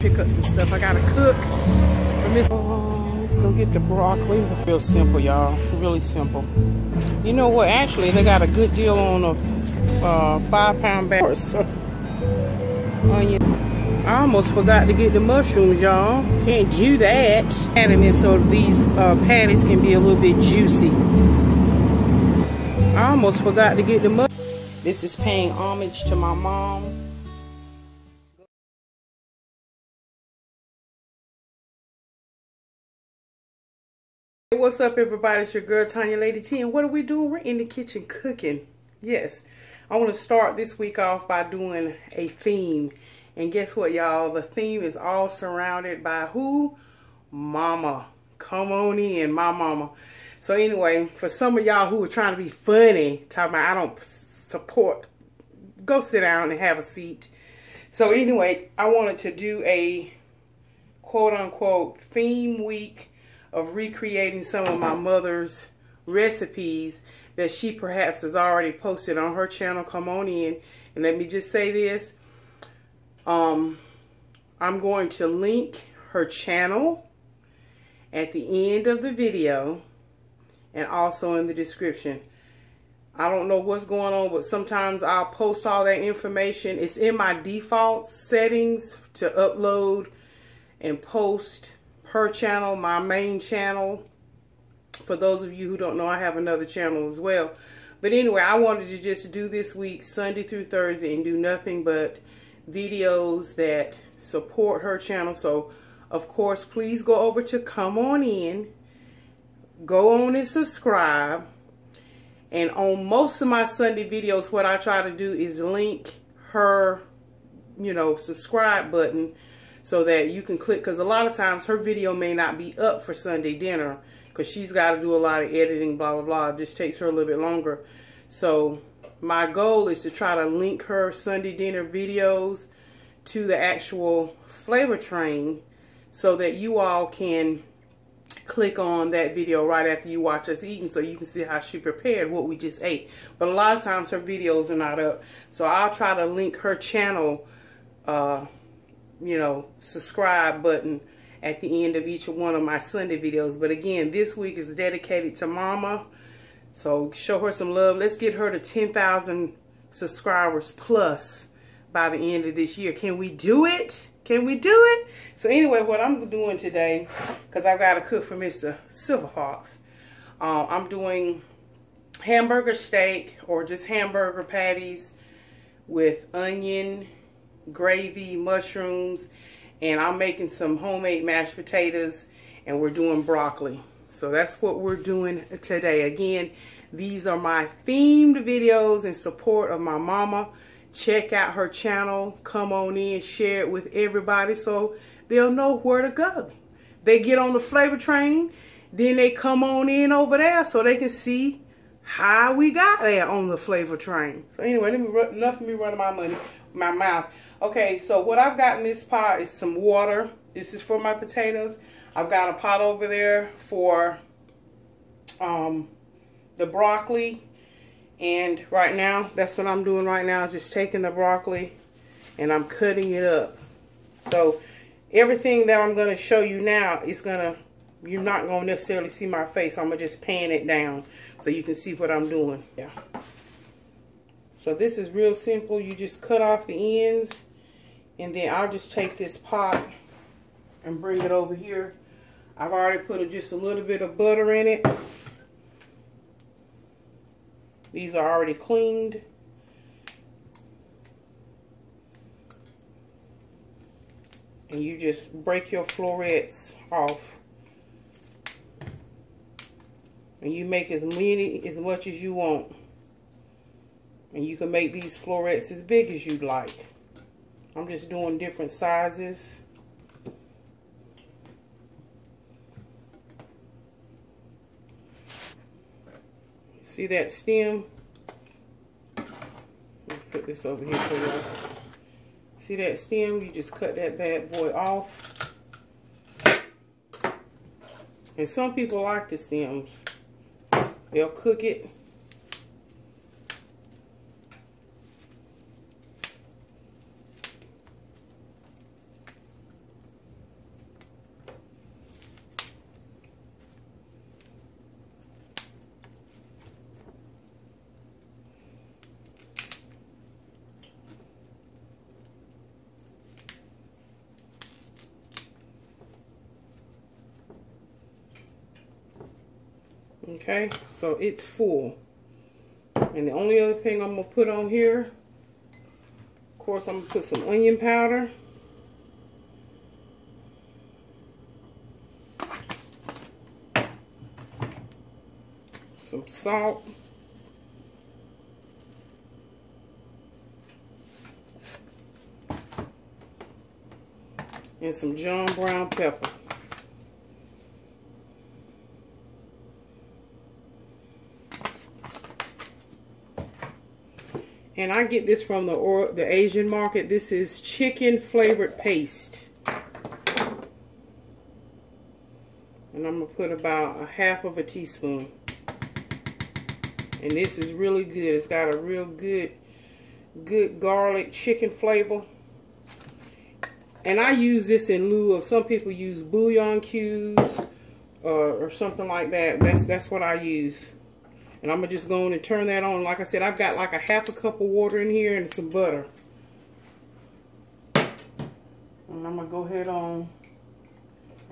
pick up some stuff. I gotta cook. Oh, let's go get the broccoli. It feels simple, y'all. Really simple. You know what? Actually, they got a good deal on a uh, five pound bag. Onion. I almost forgot to get the mushrooms, y'all. Can't do that. Add them in so these uh, patties can be a little bit juicy. I almost forgot to get the mushrooms. This is paying homage to my mom. What's up everybody? It's your girl Tonya Lady T and what are we doing? We're in the kitchen cooking. Yes. I want to start this week off by doing a theme. And guess what y'all? The theme is all surrounded by who? Mama. Come on in my mama. So anyway for some of y'all who are trying to be funny talking about I don't support go sit down and have a seat. So anyway I wanted to do a quote unquote theme week of recreating some of my mother's recipes that she perhaps has already posted on her channel. Come on in. And let me just say this. Um, I'm going to link her channel at the end of the video and also in the description. I don't know what's going on, but sometimes I'll post all that information. It's in my default settings to upload and post her channel, my main channel. For those of you who don't know, I have another channel as well. But anyway, I wanted to just do this week, Sunday through Thursday, and do nothing but videos that support her channel. So, of course, please go over to Come On In. Go on and subscribe. And on most of my Sunday videos, what I try to do is link her, you know, subscribe button so that you can click because a lot of times her video may not be up for Sunday dinner because she's got to do a lot of editing blah blah blah. It just takes her a little bit longer. So my goal is to try to link her Sunday dinner videos to the actual flavor train so that you all can click on that video right after you watch us eating so you can see how she prepared what we just ate. But a lot of times her videos are not up. So I'll try to link her channel uh, you know, subscribe button at the end of each one of my Sunday videos. But again, this week is dedicated to Mama. So show her some love. Let's get her to 10,000 subscribers plus by the end of this year. Can we do it? Can we do it? So anyway, what I'm doing today, because I've got to cook for Mr. Silver Fox, uh, I'm doing hamburger steak or just hamburger patties with onion, gravy, mushrooms, and I'm making some homemade mashed potatoes, and we're doing broccoli. So that's what we're doing today. Again, these are my themed videos in support of my mama. Check out her channel. Come on in, share it with everybody so they'll know where to go. They get on the flavor train, then they come on in over there so they can see how we got there on the flavor train. So anyway, let me enough of me running my money, my mouth. Okay, so what I've got in this pot is some water. This is for my potatoes. I've got a pot over there for um, the broccoli. And right now, that's what I'm doing right now. Just taking the broccoli and I'm cutting it up. So everything that I'm going to show you now is going to, you're not going to necessarily see my face. I'm going to just pan it down so you can see what I'm doing. Yeah. So this is real simple. You just cut off the ends and then I'll just take this pot and bring it over here. I've already put a, just a little bit of butter in it. These are already cleaned. And you just break your florets off. And you make as many, as much as you want. And you can make these florets as big as you'd like. I'm just doing different sizes. See that stem? put this over here for you See that stem? You just cut that bad boy off. And some people like the stems. They'll cook it Okay, so it's full. And the only other thing I'm to put on here, of course, I'm to put some onion powder. Some salt. And some John Brown pepper. And I get this from the or the Asian market. This is chicken flavored paste. And I'm going to put about a half of a teaspoon. And this is really good. It's got a real good, good garlic chicken flavor. And I use this in lieu of, some people use bouillon cubes uh, or something like that. That's, that's what I use. And I'm just going to just go on and turn that on. Like I said, I've got like a half a cup of water in here and some butter. And I'm going to go ahead on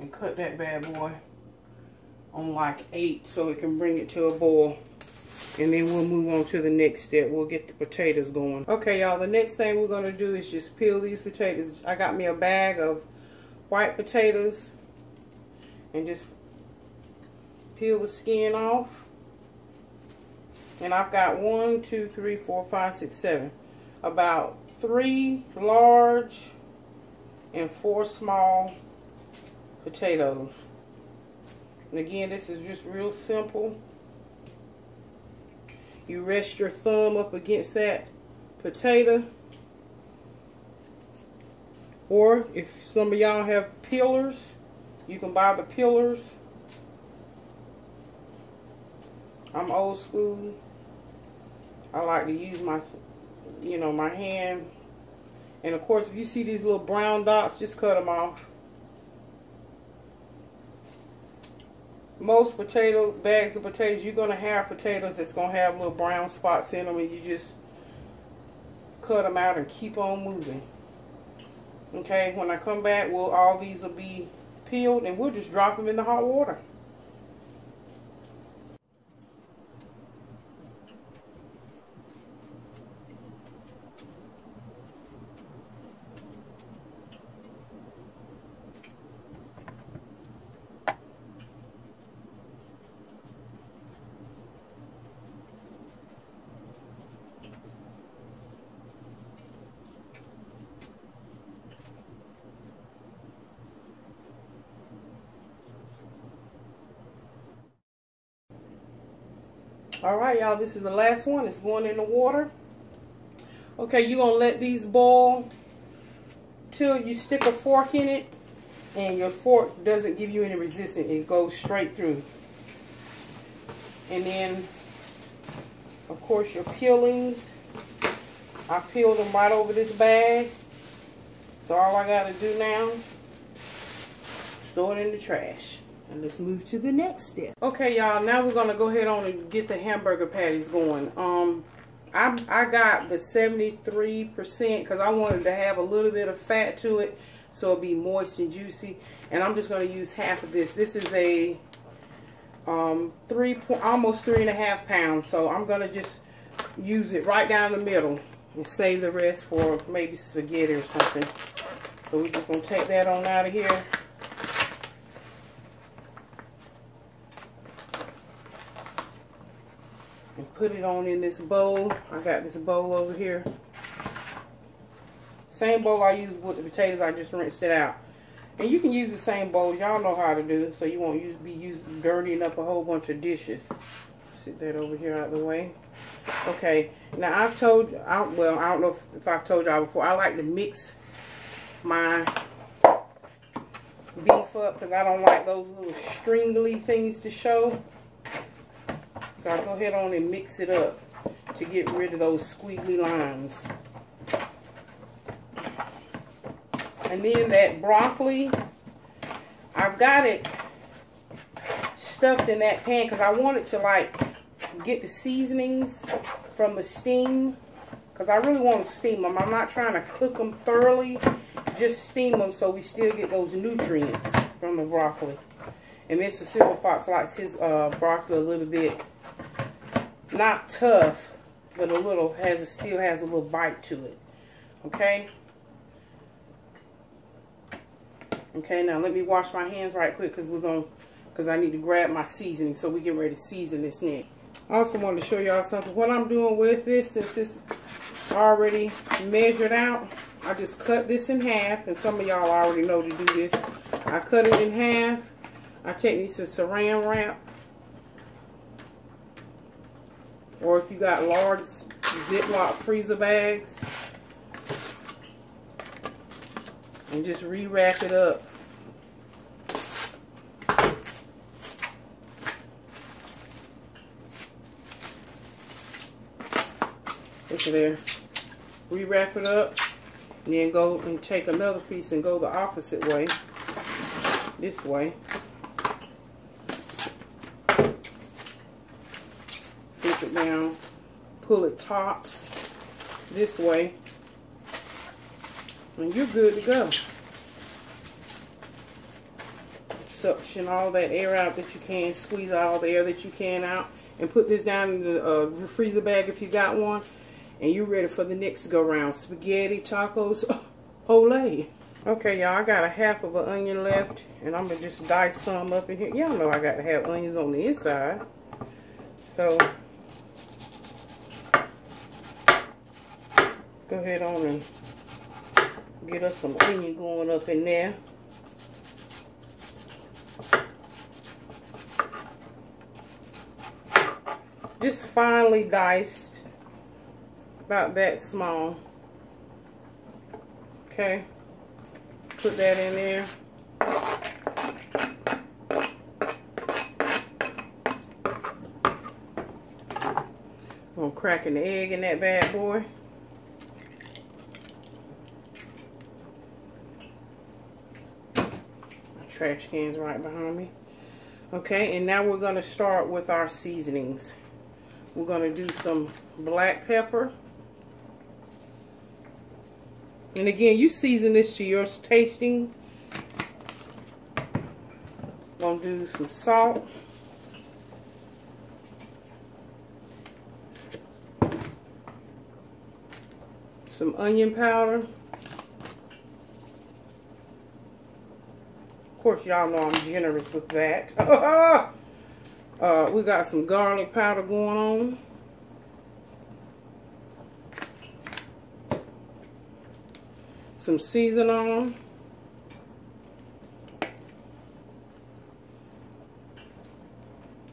and cut that bad boy on like 8 so it can bring it to a boil. And then we'll move on to the next step. We'll get the potatoes going. Okay, y'all, the next thing we're going to do is just peel these potatoes. I got me a bag of white potatoes. And just peel the skin off. And I've got one, two, three, four, five, six, seven. About three large and four small potatoes. And again, this is just real simple. You rest your thumb up against that potato. Or if some of y'all have peelers, you can buy the peelers. I'm old school. I like to use my, you know, my hand. And of course, if you see these little brown dots, just cut them off. Most potato bags of potatoes, you're going to have potatoes that's going to have little brown spots in them. And you just cut them out and keep on moving. Okay, when I come back, we'll, all these will be peeled and we'll just drop them in the hot water. All right, y'all, this is the last one. It's going in the water. Okay, you're going to let these boil till you stick a fork in it and your fork doesn't give you any resistance. It goes straight through. And then, of course, your peelings. I peeled them right over this bag. So all I got to do now, throw it in the trash. And let's move to the next step. Okay, y'all, now we're going to go ahead on and get the hamburger patties going. Um, I, I got the 73% because I wanted to have a little bit of fat to it so it'll be moist and juicy. And I'm just going to use half of this. This is a um, three, almost three and a half pounds. So I'm going to just use it right down the middle and save the rest for maybe spaghetti or something. So we're just to take that on out of here. Put it on in this bowl. I got this bowl over here. Same bowl I used with the potatoes, I just rinsed it out. And you can use the same bowls. Y'all know how to do so you won't use, be using dirtying up a whole bunch of dishes. Sit that over here out of the way. Okay, now I've told, I, well, I don't know if, if I've told y'all before, I like to mix my beef up because I don't like those little stringly things to show. So I'll go ahead on and mix it up to get rid of those squiggly lines. And then that broccoli, I've got it stuffed in that pan because I want it to like get the seasonings from the steam because I really want to steam them. I'm not trying to cook them thoroughly, just steam them so we still get those nutrients from the broccoli. And Mr. Silver Fox likes his uh, broccoli a little bit, not tough, but a little, has still has a little bite to it. Okay? Okay, now let me wash my hands right quick because we're going to, because I need to grab my seasoning so we get ready to season this neck. I also wanted to show y'all something. What I'm doing with this, since it's already measured out, I just cut this in half, and some of y'all already know to do this. I cut it in half. I take me some saran wrap. Or if you got large Ziploc freezer bags. And just re-wrap it up. Look at there. Re-wrap it up. And then go and take another piece and go the opposite way. This way. It down. Pull it taut. This way. And you're good to go. Suction all that air out that you can. Squeeze all the air that you can out. And put this down in the uh, freezer bag if you got one and you're ready for the next go round. Spaghetti, tacos, ole. Okay, y'all, I got a half of an onion left, and I'm going to just dice some up in here. Y'all know I got to have onions on the inside. So, go ahead on and get us some onion going up in there. Just finely diced about that small. Okay, put that in there. I'm cracking the egg in that bad boy. Trash can's right behind me. Okay, and now we're going to start with our seasonings. We're going to do some black pepper. And again, you season this to your tasting. Gonna do some salt. Some onion powder. Course, y'all know I'm generous with that. uh, we got some garlic powder going on. some seasoning on.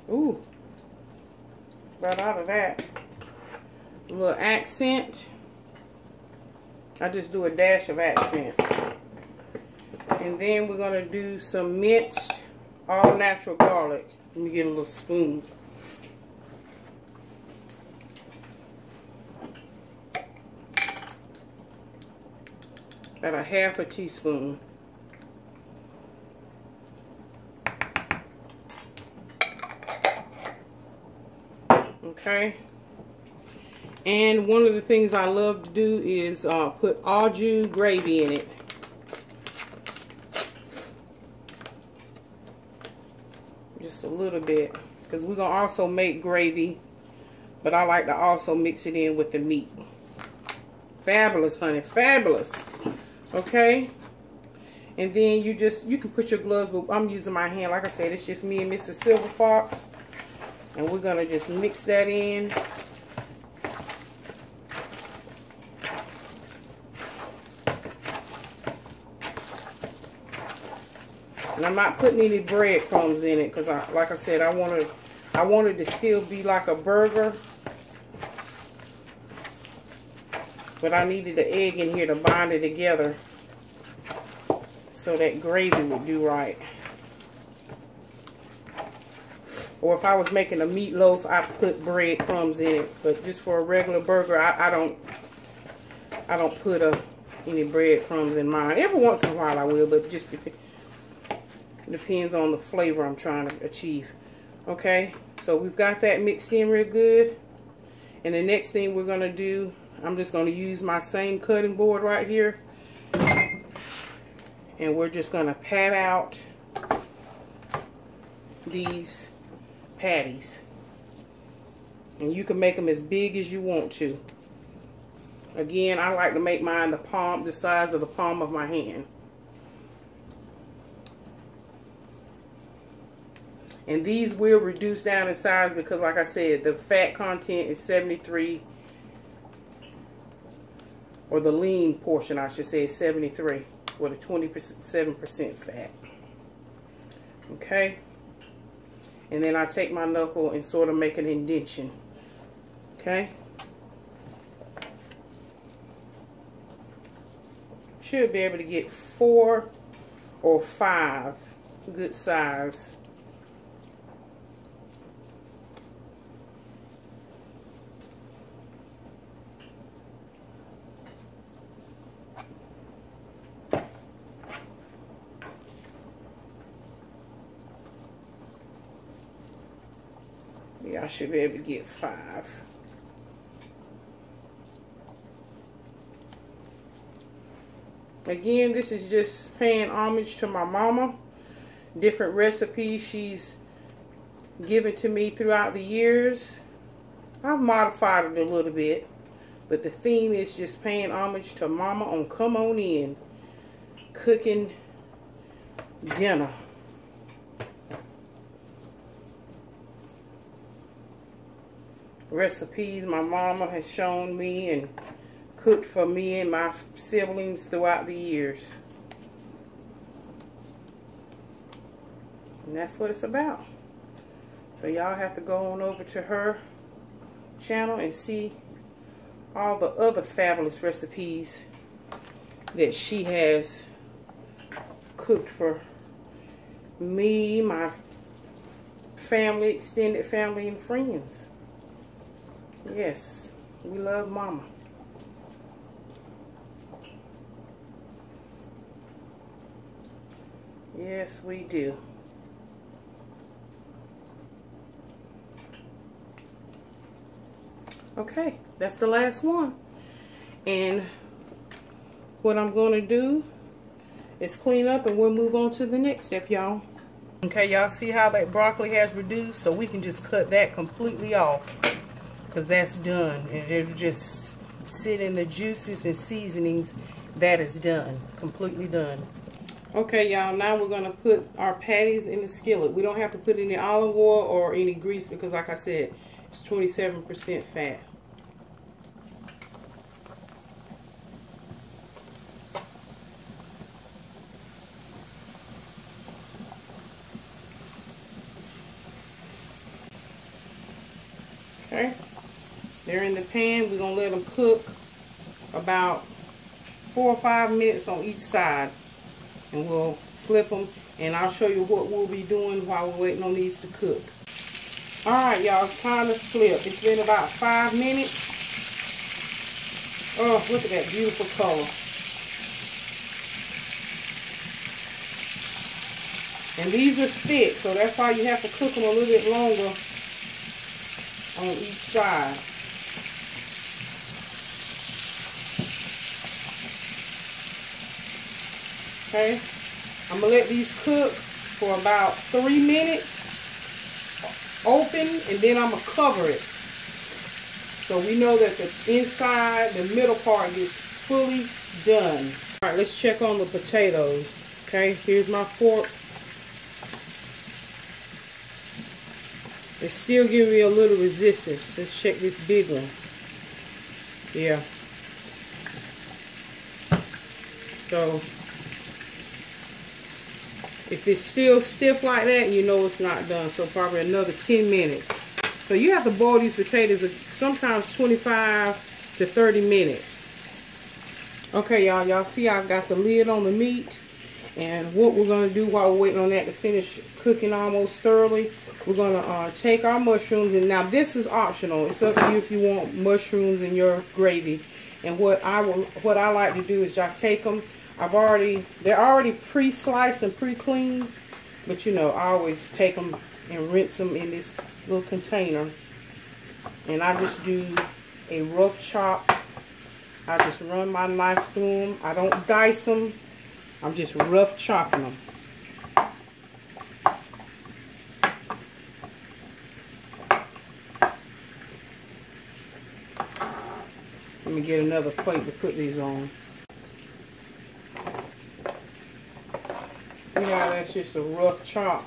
Ooh, right out of that. A little accent. I just do a dash of accent. And then we're going to do some minced all natural garlic. Let me get a little spoon. about a half a teaspoon. Okay. And one of the things I love to do is uh, put au jus gravy in it. Just a little bit. Because we're going to also make gravy. But I like to also mix it in with the meat. Fabulous, honey. Fabulous okay and then you just you can put your gloves but I'm using my hand like I said it's just me and Mr. Silver Fox and we're gonna just mix that in and I'm not putting any breadcrumbs in it because I like I said I wanted I wanted to still be like a burger but I needed the egg in here to bind it together so that gravy would do right. Or if I was making a meatloaf, I put breadcrumbs in it. But just for a regular burger, I, I don't I don't put a, uh, any breadcrumbs in mine. Every once in a while I will, but just dep depends on the flavor I'm trying to achieve. Okay, so we've got that mixed in real good. And the next thing we're going to do I'm just going to use my same cutting board right here. And we're just going to pat out these patties. And you can make them as big as you want to. Again, I like to make mine the palm, the size of the palm of my hand. And these will reduce down in size because like I said, the fat content is 73 or the lean portion I should say is 73 with a 27% fat. Okay. And then I take my knuckle and sort of make an indentation. Okay. Should be able to get four or five good size should be able to get five. Again, this is just paying homage to my mama. Different recipes she's given to me throughout the years. I've modified it a little bit. But the theme is just paying homage to mama on Come On In. Cooking dinner. Recipes my mama has shown me and cooked for me and my siblings throughout the years. And that's what it's about. So y'all have to go on over to her channel and see all the other fabulous recipes that she has cooked for me, my family, extended family, and friends. Yes, we love mama. Yes, we do. Okay, that's the last one. And what I'm going to do is clean up and we'll move on to the next step, y'all. Okay, y'all see how that broccoli has reduced? So we can just cut that completely off because that's done. And it'll just sit in the juices and seasonings. That is done. Completely done. Okay, y'all, now we're going to put our patties in the skillet. We don't have to put any olive oil or any grease because, like I said, it's 27% fat. Okay. They're in the pan. We're going to let them cook about four or five minutes on each side. And we'll flip them. And I'll show you what we'll be doing while we're waiting on these to cook. Alright, y'all. It's time to flip. It's been about five minutes. Oh, look at that beautiful color. And these are thick, so that's why you have to cook them a little bit longer on each side. Okay. I'm going to let these cook for about three minutes open and then I'm going to cover it. So we know that the inside, the middle part is fully done. All right, let's check on the potatoes. Okay, here's my fork. It's still giving me a little resistance. Let's check this big one. Yeah. So if it's still stiff like that, you know it's not done. So probably another 10 minutes. So you have to boil these potatoes sometimes 25 to 30 minutes. Okay, y'all. Y'all see I've got the lid on the meat. And what we're going to do while we're waiting on that to finish cooking almost thoroughly, we're going to uh, take our mushrooms. And now this is optional. It's up to you if you want mushrooms in your gravy. And what I will, what I like to do is I take them I've already, they're already pre-sliced and pre-cleaned, but you know, I always take them and rinse them in this little container. And I just do a rough chop. I just run my knife through them. I don't dice them. I'm just rough chopping them. Let me get another plate to put these on. See how that's just a rough chop?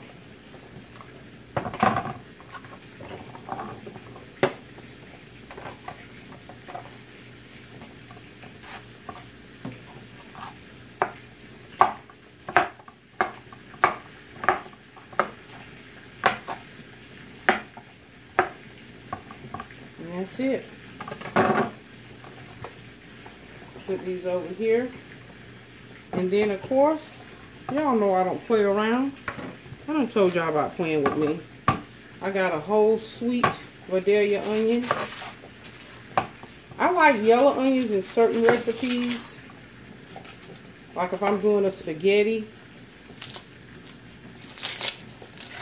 That's it. Put these over here. And then of course, y'all know I don't play around. I done told y'all about playing with me. I got a whole sweet Vidalia onion. I like yellow onions in certain recipes. Like if I'm doing a spaghetti.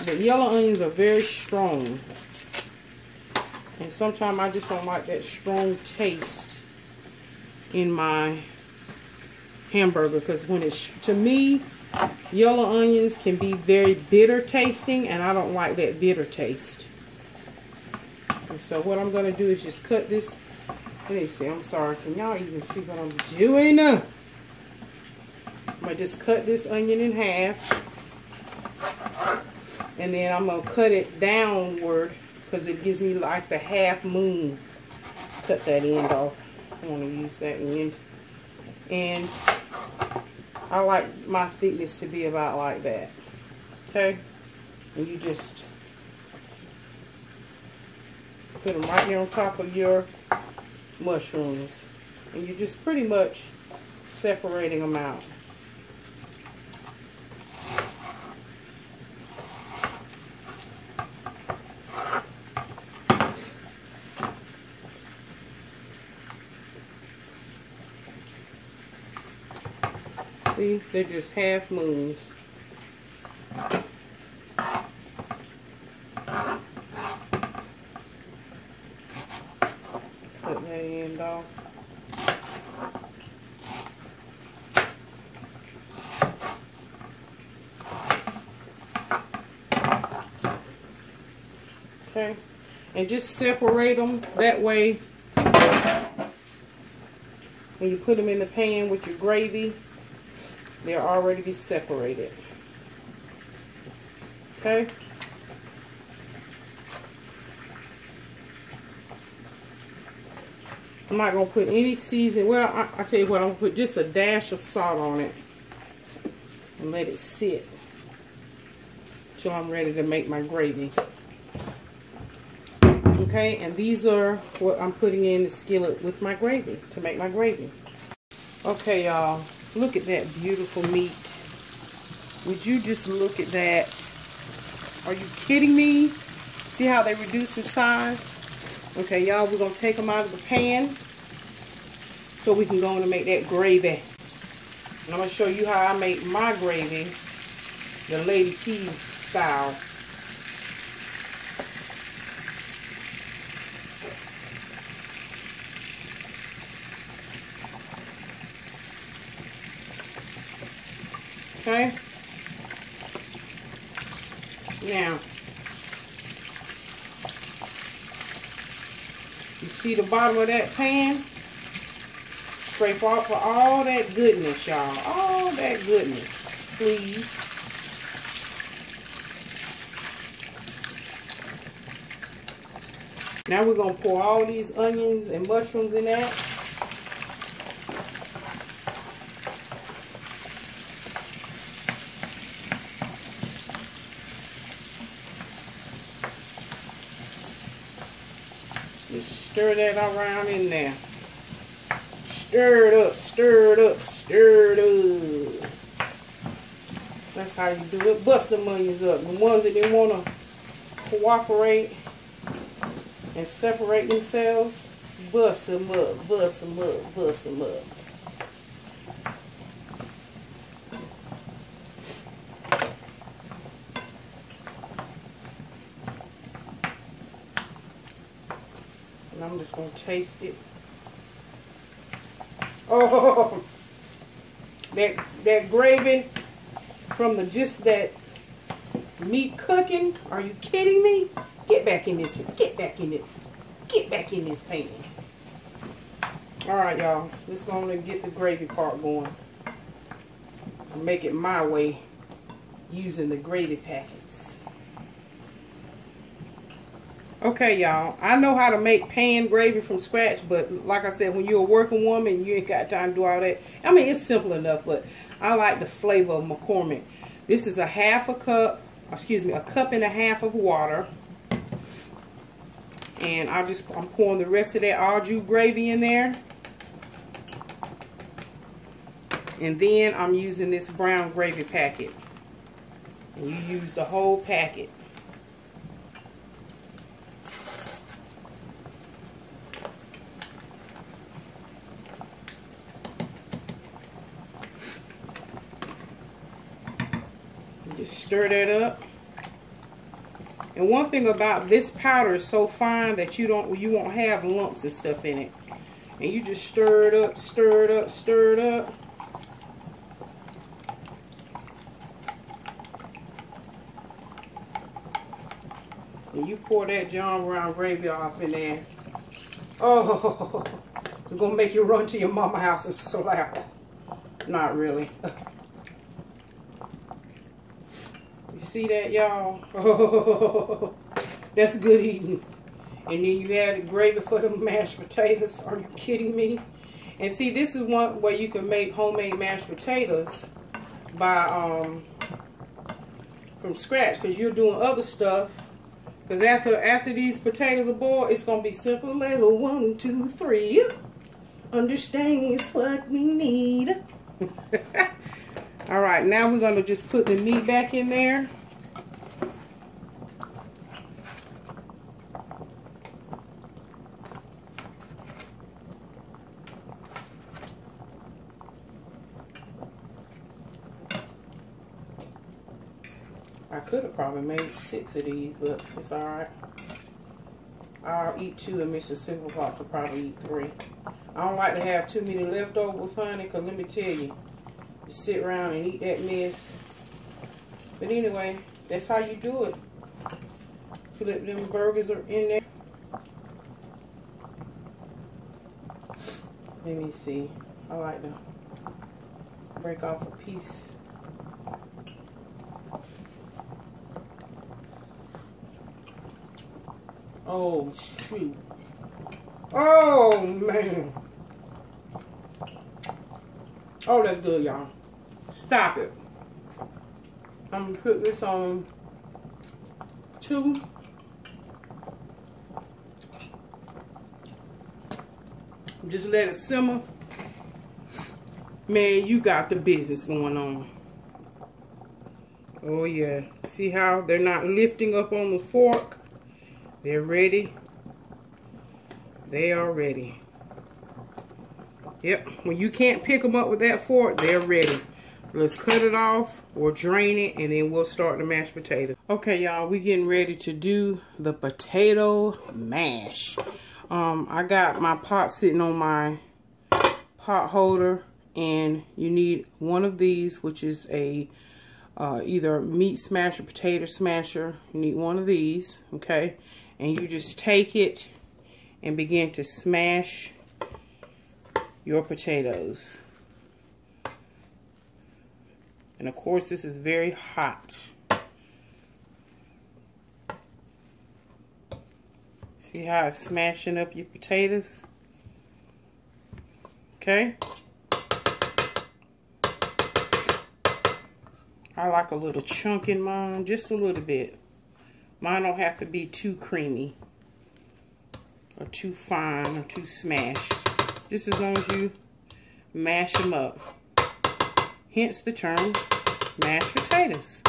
But yellow onions are very strong. And sometimes I just don't like that strong taste in my hamburger. Because when it's, to me, yellow onions can be very bitter tasting. And I don't like that bitter taste. And so what I'm going to do is just cut this. Let me see. I'm sorry. Can y'all even see what I'm doing? I'm going to just cut this onion in half. And then I'm going to cut it downward because it gives me like the half moon. Cut that end off. I want to use that end. And I like my thickness to be about like that. Okay? And you just put them right here on top of your mushrooms. And you're just pretty much separating them out. See, they're just half moons. Cut that end off. Okay, and just separate them that way when you put them in the pan with your gravy they're already be separated. Okay? I'm not going to put any season. Well, I, I tell you what, I'm going to put just a dash of salt on it. And let it sit. Till I'm ready to make my gravy. Okay, and these are what I'm putting in the skillet with my gravy. To make my gravy. Okay, y'all. Look at that beautiful meat. Would you just look at that? Are you kidding me? See how they reduce in size? Okay, y'all, we're going to take them out of the pan so we can go on and make that gravy. And I'm going to show you how I make my gravy, the Lady T style. Now, you see the bottom of that pan? Scrape off for all that goodness, y'all. All that goodness, please. Now we're going to pour all these onions and mushrooms in that. Just stir that around in there. Stir it up, stir it up, stir it up. That's how you do it. Bust the onions up. The ones that didn't want to cooperate and separate themselves, bust them up, bust them up, bust them up. Just going to taste it. Oh, that, that gravy from the just that meat cooking. Are you kidding me? Get back in this, get back in it, get back in this pan. All right, y'all. Let's go and get the gravy part going. Make it my way using the gravy packets. Okay, y'all. I know how to make pan gravy from scratch, but like I said, when you're a working woman, you ain't got time to do all that. I mean, it's simple enough, but I like the flavor of McCormick. This is a half a cup, excuse me, a cup and a half of water. And I just, I'm pouring the rest of that au jus gravy in there. And then I'm using this brown gravy packet. And you use the whole packet. Just stir that up. And one thing about this powder is so fine that you don't you won't have lumps and stuff in it. And you just stir it up, stir it up, stir it up. And you pour that John Brown gravy off in there. Oh, it's gonna make you run to your mama house and slap. Not really. You see that, y'all? That's good eating. And then you add gravy for the mashed potatoes. Are you kidding me? And see, this is one way you can make homemade mashed potatoes by um from scratch because you're doing other stuff. Because after after these potatoes are boiled, it's gonna be simple. Little one, two, three. Understands what we need. All right, now we're gonna just put the meat back in there. I could have probably made six of these, but it's all right. I'll eat two and Mr. Silverfox will probably eat three. I don't like to have too many leftovers, honey, because let me tell you, you sit around and eat that mess. But anyway, that's how you do it. Flip them burgers are in there. Let me see. I like to break off a piece. Oh, shoot. Oh, man. Oh, that's good, y'all. Stop it. I'm going to put this on two. Just let it simmer. Man, you got the business going on. Oh, yeah. See how they're not lifting up on the fork? They're ready. They are ready. Yep, when you can't pick them up with that fork, they're ready. Let's cut it off or drain it and then we'll start the mashed potato. Okay, y'all, we getting ready to do the potato mash. Um, I got my pot sitting on my pot holder and you need one of these, which is a uh, either meat smasher, potato smasher. You need one of these, okay? And you just take it and begin to smash your potatoes. And of course, this is very hot. See how it's smashing up your potatoes? Okay. I like a little chunk in mine, just a little bit. Mine don't have to be too creamy or too fine or too smashed. Just as long as you mash them up. Hence the term mashed potatoes.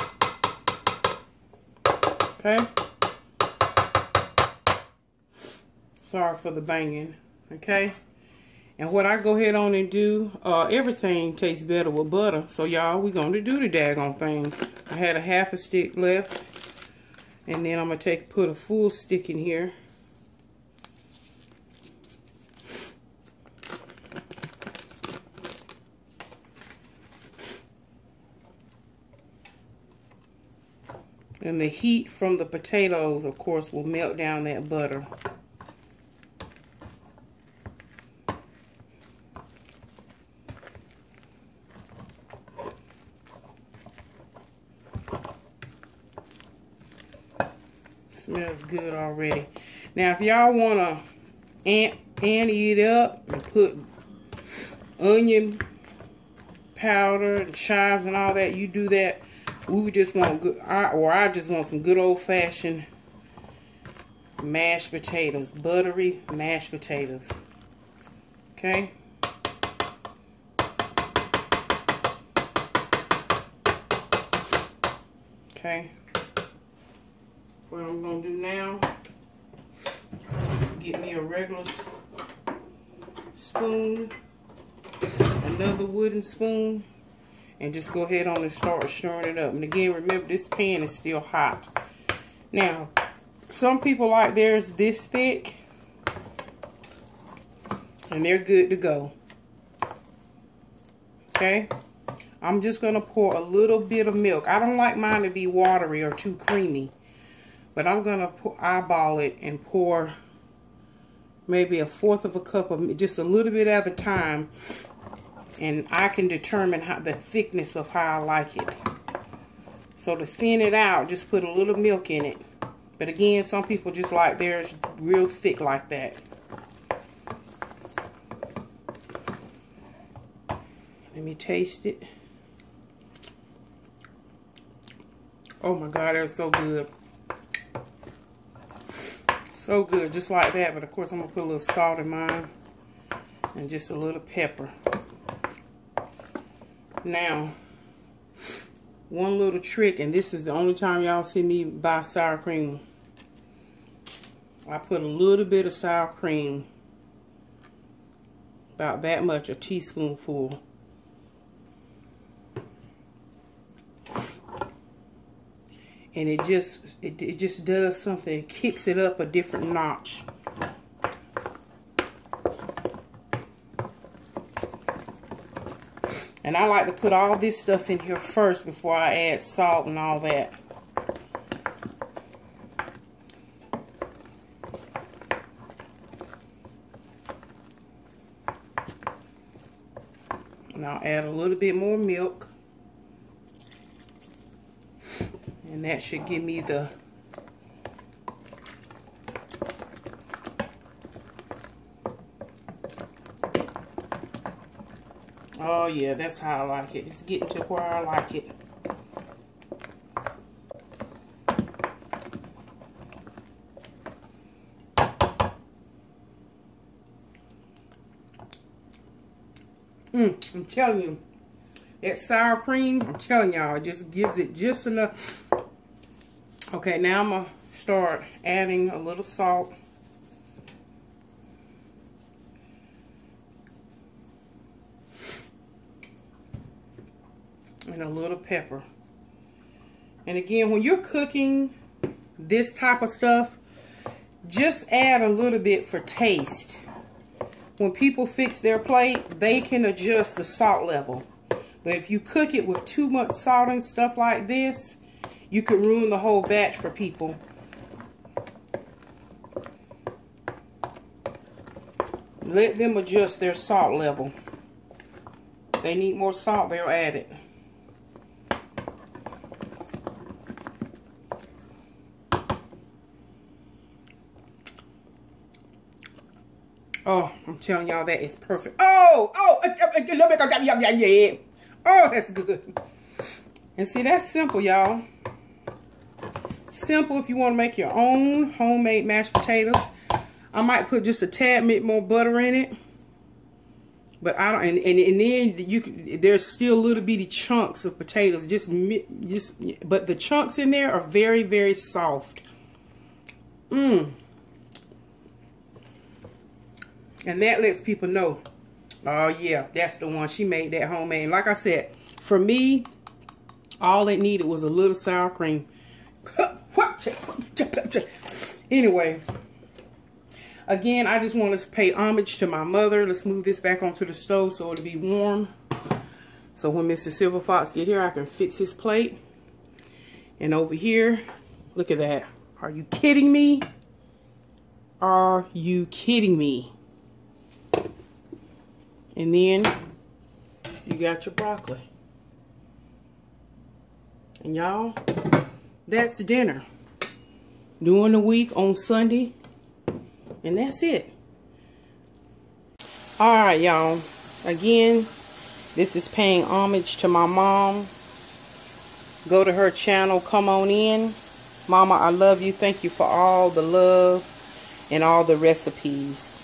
Okay? Sorry for the banging. Okay? And what I go ahead on and do, uh, everything tastes better with butter. So y'all, we going to do the daggone thing. I had a half a stick left. And then I'm going to take put a full stick in here. And the heat from the potatoes, of course, will melt down that butter. Smells good already. Now, if y'all want to ant, ante it up and put onion powder and chives and all that, you do that. We just want good, or I just want some good old fashioned mashed potatoes, buttery mashed potatoes. Okay. Okay. What I'm going to do now is get me a regular spoon, another wooden spoon, and just go ahead on and start stirring it up. And again, remember this pan is still hot. Now, some people like theirs this thick, and they're good to go. Okay? I'm just going to pour a little bit of milk. I don't like mine to be watery or too creamy. But I'm going to eyeball it and pour maybe a fourth of a cup of just a little bit at a time. And I can determine how the thickness of how I like it. So to thin it out, just put a little milk in it. But again, some people just like theirs real thick like that. Let me taste it. Oh my God, they're so good. So good, just like that. But of course, I'm going to put a little salt in mine. And just a little pepper. Now, one little trick, and this is the only time y'all see me buy sour cream. I put a little bit of sour cream, about that much, a teaspoonful. And it just, it, it just does something, it kicks it up a different notch. And I like to put all this stuff in here first before I add salt and all that. And I'll add a little bit more milk. And that should give me the Oh yeah, that's how I like it. It's getting to where I like it. Mm, I'm telling you, that sour cream, I'm telling y'all, it just gives it just enough. Okay, now I'm going to start adding a little salt. and a little pepper. And again, when you're cooking this type of stuff, just add a little bit for taste. When people fix their plate, they can adjust the salt level. But if you cook it with too much salt and stuff like this, you could ruin the whole batch for people. Let them adjust their salt level. They need more salt, they'll add it. Oh, I'm telling y'all that is perfect. Oh, oh, oh, that's good. And see, that's simple, y'all. Simple if you want to make your own homemade mashed potatoes. I might put just a tad bit more butter in it. But I don't, and, and, and then you there's still little bitty chunks of potatoes. Just, just, but the chunks in there are very, very soft. Mmm. And that lets people know, oh yeah, that's the one. She made that homemade. Like I said, for me, all it needed was a little sour cream. Anyway, again, I just want to pay homage to my mother. Let's move this back onto the stove so it'll be warm. So when Mr. Silver Fox get here, I can fix his plate. And over here, look at that. Are you kidding me? Are you kidding me? And then you got your broccoli. And y'all, that's dinner. During the week on Sunday. And that's it. Alright, y'all. Again, this is paying homage to my mom. Go to her channel. Come on in. Mama, I love you. Thank you for all the love and all the recipes.